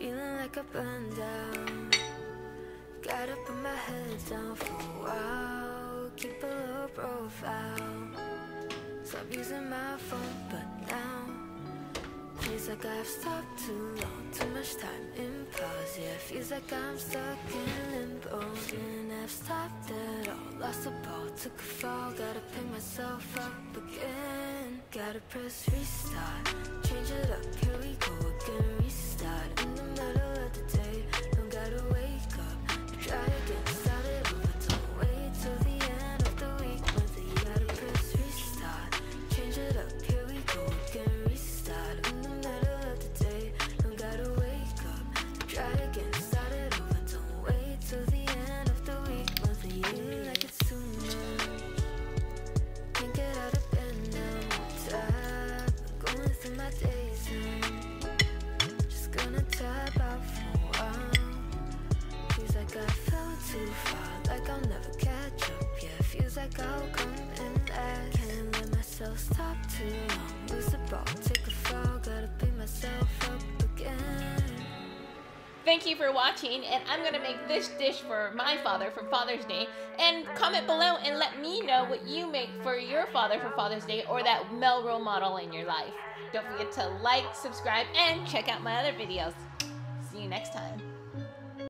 like I burned down. Gotta put my head down for a while. Keep a low profile. Stop using my phone, but now feels like I've stopped too long. Too much time in pause. Yeah, feels like I'm stuck in limbo. Didn't have stopped at all. Lost the ball, took a fall. Gotta pick myself up again. Gotta press restart. Too long. Lose the ball, take a fall, gotta pick myself up again. Thank you for watching, and I'm gonna make this dish for my father for Father's Day. And comment below and let me know what you make for your father for Father's Day or that male role model in your life. Don't forget to like, subscribe, and check out my other videos. See you next time.